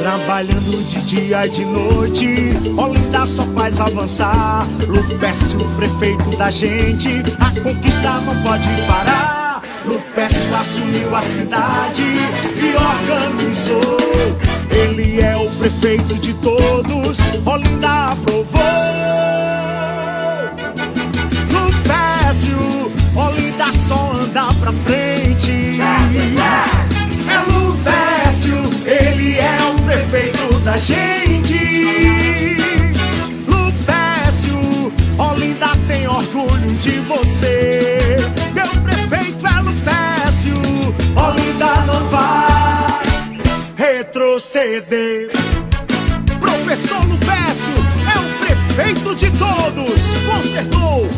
Trabalhando de dia e de noite, Olinda só faz avançar. Lupécio, prefeito da gente, a conquista não pode parar. Lupécio assumiu a cidade e organizou. Ele é o prefeito de todos, Olinda aprovou. Lupécio, Olinda só anda pra frente. É da gente. Lupécio, Olinda tem orgulho de você. Meu prefeito é Lupécio, Olinda não vai retroceder. Professor Lupécio é o prefeito de todos. Consertou,